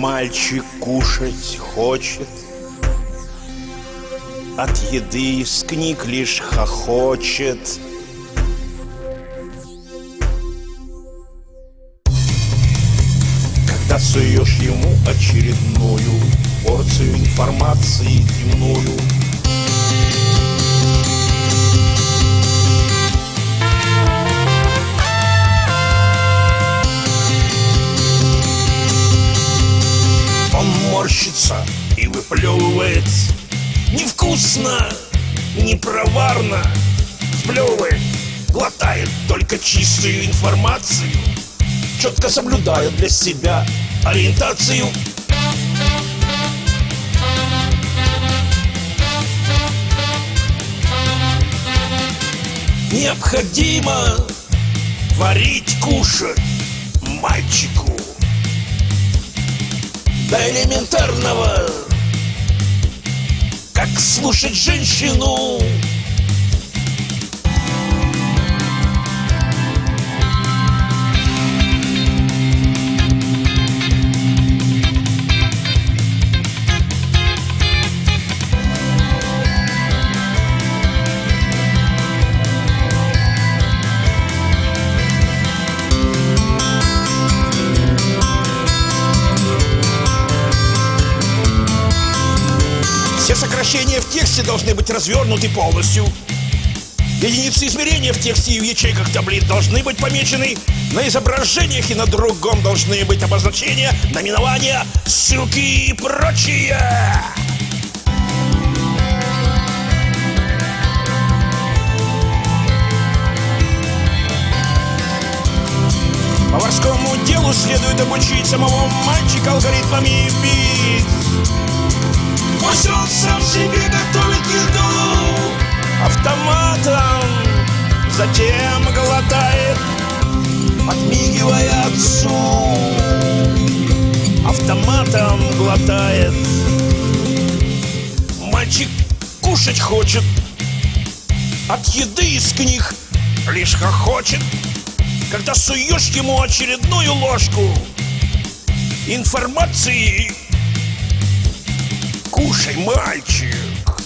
Мальчик кушать хочет, От еды из книг лишь хохочет. Когда суешь ему очередную Порцию информации земную морщится и выплевывает. Невкусно, непроварно Сплевывает, глотает только чистую информацию. Четко соблюдая для себя ориентацию. Необходимо варить, кушать мальчику до элементарного. Как слушать женщину Все сокращения в тексте должны быть развернуты полностью. Единицы измерения в тексте и в ячейках таблиц должны быть помечены. На изображениях и на другом должны быть обозначения, наименования, ссылки и прочее. Поварскому делу следует обучить самого мальчика алгоритмами бит. Пусть сам себе готовит еду автоматом, затем глотает, подмигивая отцу. Автоматом глотает. Мальчик кушать хочет, от еды из книг лишь хохочет, когда суешь ему очередную ложку информации Кушай, мальчик.